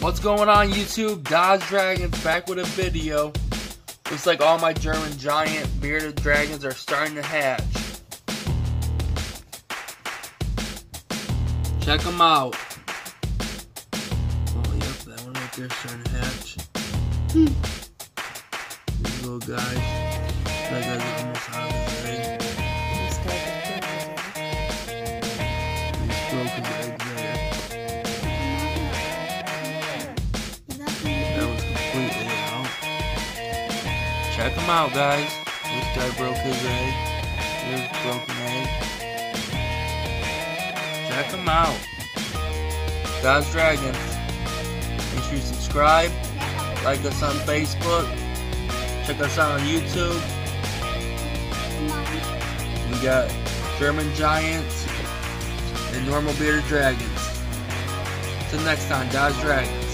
What's going on YouTube? Dodds Dragons back with a video. Looks like all my German giant bearded dragons are starting to hatch. Check them out. Oh yep, that one right there starting to hatch. Hmm. These little guys. Check him out, guys. This guy broke his egg. A broken egg. Check him out. Dodds Dragons. Make sure you subscribe. Like us on Facebook. Check us out on YouTube. We got German Giants and normal bearded dragons. Till next time, Dodds Dragons.